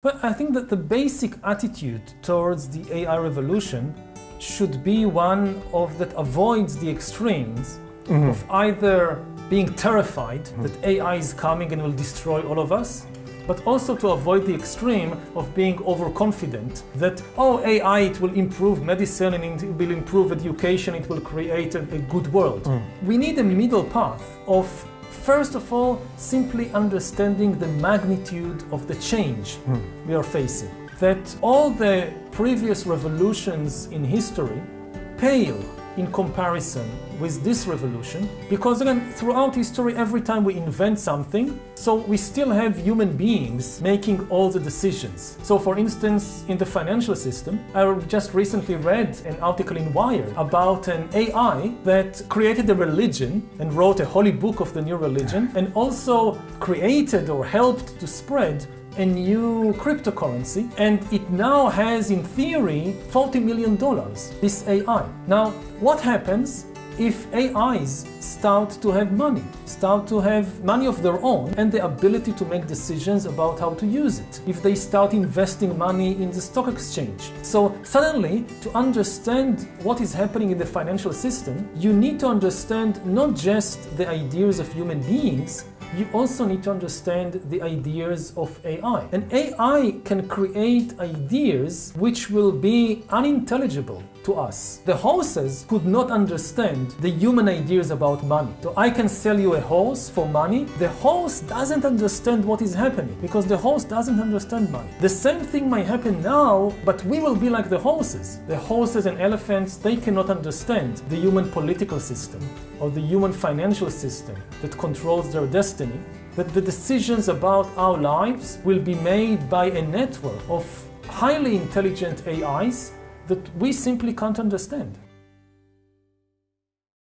But I think that the basic attitude towards the AI revolution should be one of that avoids the extremes mm-hmm. of either being terrified mm-hmm. that AI is coming and will destroy all of us, but also to avoid the extreme of being overconfident that, oh, AI, it will improve medicine and it will improve education, it will create a, a good world. Mm. We need a middle path of First of all, simply understanding the magnitude of the change hmm. we are facing. That all the previous revolutions in history pale in comparison with this revolution because again throughout history every time we invent something so we still have human beings making all the decisions. So for instance in the financial system i just recently read an article in wired about an ai that created a religion and wrote a holy book of the new religion and also created or helped to spread a new cryptocurrency and it now has in theory 40 million dollars this AI. Now what happens if AIs start to have money, start to have money of their own and the ability to make decisions about how to use it, if they start investing money in the stock exchange. So suddenly, to understand what is happening in the financial system, you need to understand not just the ideas of human beings, you also need to understand the ideas of AI. And AI can create ideas which will be unintelligible to us. The horses could not understand the human ideas about money. So I can sell you a horse for money. The horse doesn't understand what is happening because the horse doesn't understand money. The same thing might happen now, but we will be like the horses. The horses and elephants, they cannot understand the human political system or the human financial system that controls their destiny. That the decisions about our lives will be made by a network of highly intelligent AIs that we simply can't understand.